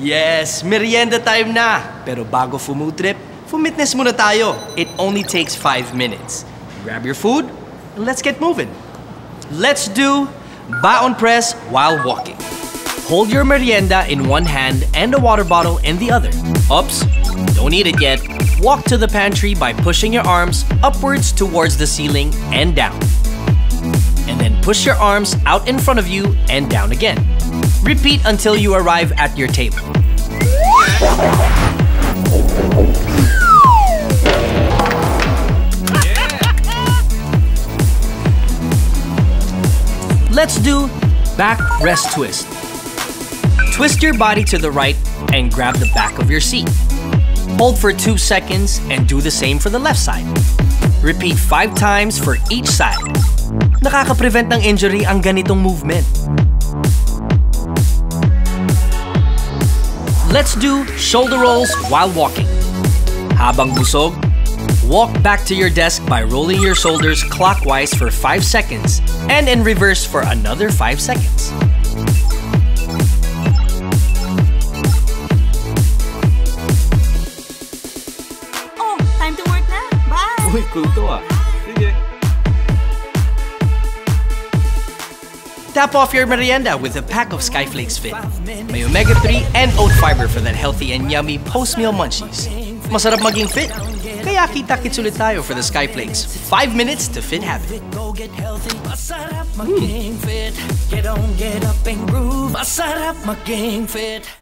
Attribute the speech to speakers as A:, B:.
A: Yes, merienda time na. Pero bago food trip, fumitness muna tayo. It only takes 5 minutes. Grab your food, and let's get moving. Let's do baon press while walking. Hold your merienda in one hand and a water bottle in the other. Oops, don't eat it yet. Walk to the pantry by pushing your arms upwards towards the ceiling and down. And then push your arms out in front of you and down again. Repeat until you arrive at your table. Let's do back rest twist. Twist your body to the right and grab the back of your seat. Hold for 2 seconds and do the same for the left side. Repeat 5 times for each side. Nakaka-prevent ng injury ang ganitong movement. Let's do shoulder rolls while walking. Habang busog, walk back to your desk by rolling your shoulders clockwise for 5 seconds and in reverse for another 5 seconds.
B: Oh, time to work na. Bye!
C: Uy, cool to ah.
A: Tap off your merienda with a pack of Skyflakes Fit. May omega-3 and oat fiber for that healthy and yummy post-meal munchies. Masarap maging fit. Kaya kita-kits tayo for the Skyflakes. 5 minutes to fit habit.
D: Masarap maging fit Get on, get up and groove, masarap maging fit